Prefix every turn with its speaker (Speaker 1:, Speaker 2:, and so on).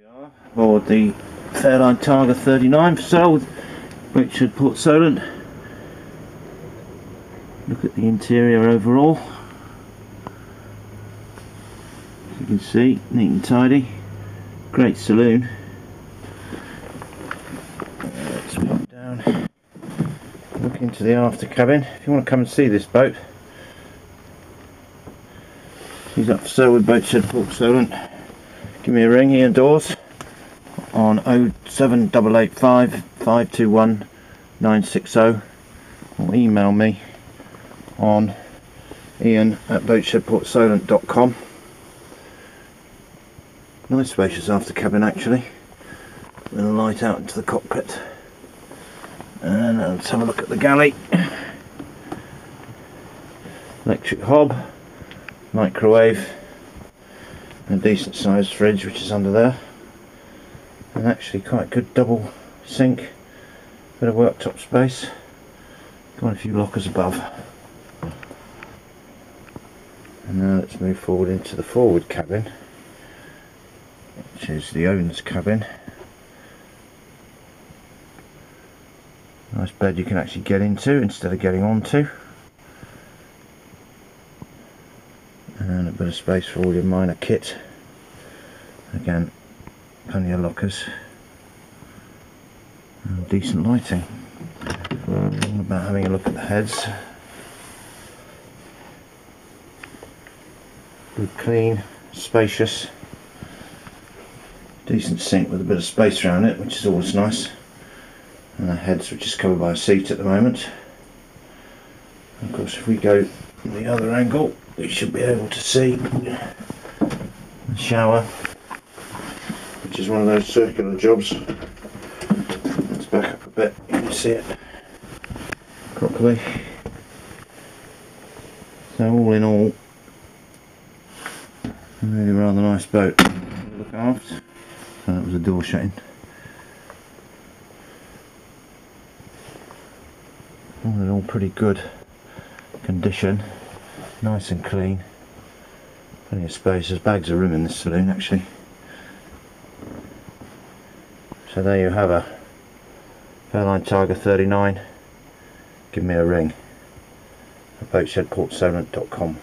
Speaker 1: we are aboard the Fairline Targa 39 for sale with Richard Port Solent. Look at the interior overall. As you can see, neat and tidy. Great saloon. Let's pop down. Look into the after cabin. If you want to come and see this boat, he's up for sale with Boatshed Port Solent. Give me a ring, Ian Dawes, on 07885 521 960 or email me on ian at boatshedportsolent.com Nice spacious after cabin actually, with a light out into the cockpit. And let's have a look at the galley. Electric hob, microwave, a decent sized fridge which is under there. And actually quite good double sink, bit of worktop space. Got a few lockers above. And now let's move forward into the forward cabin which is the owner's cabin. Nice bed you can actually get into instead of getting onto. And a bit of space for all your minor kit. Again, plenty of lockers. And decent lighting. About having a look at the heads. Good clean, spacious decent sink with a bit of space around it which is always nice and the heads which is covered by a seat at the moment of course if we go the other angle we should be able to see. The shower. Which is one of those circular jobs. Let's back up a bit. You can see it properly. So all in all really rather nice boat look aft so that was a door shutting. All in all pretty good condition, nice and clean. Plenty of space, there's bags of room in this saloon actually. So there you have a Fairline Targa 39. Give me a ring at boatshedportsolent.com.